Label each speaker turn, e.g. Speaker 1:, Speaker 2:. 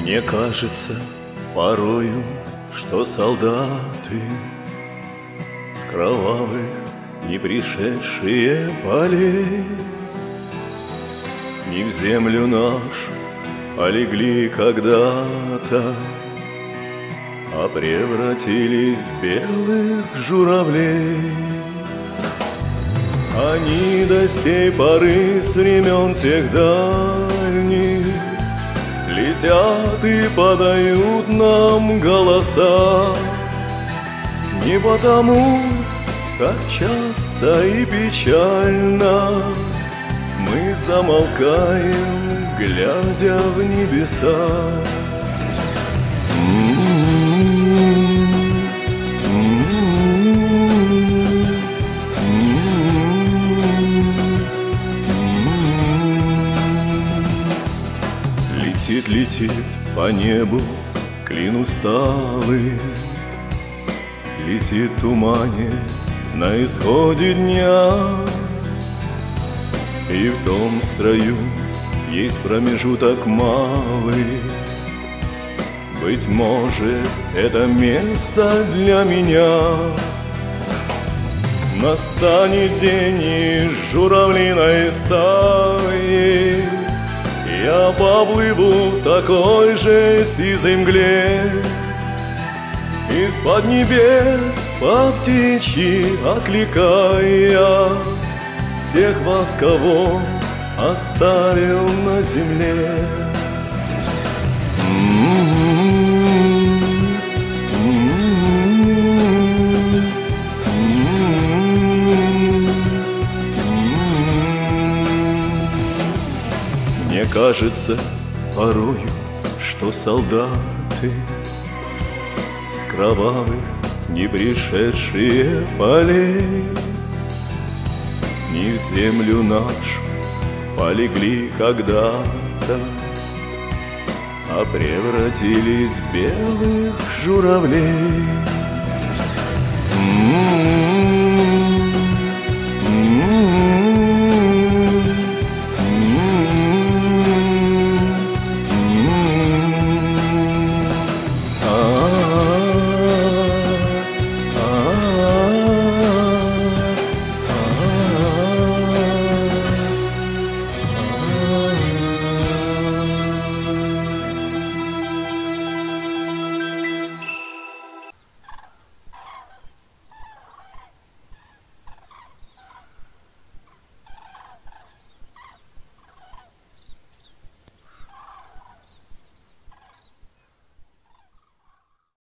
Speaker 1: Мне кажется порою, что солдаты С кровавых не пришедшие полей Не в землю нашу полегли когда-то А превратились в белых журавлей. Они до сей поры с времен тех дальних Летят и подают нам голоса. Не потому, как часто и печально. Мы замолкаем, глядя в небеса Летит, летит по небу клин усталый. Летит тумане на исходе дня. И в том строю есть промежуток малый. Быть может, это место для меня. Настанет день и журавлиной стаи такой же сизой мгле Из-под небес по птичьи окликая Всех вас, кого оставил на земле. Мне кажется порою, что солдаты С кровавых не пришедшие полей Не в землю нашу полегли когда-то, А превратились в белых журавлей. М-м-м.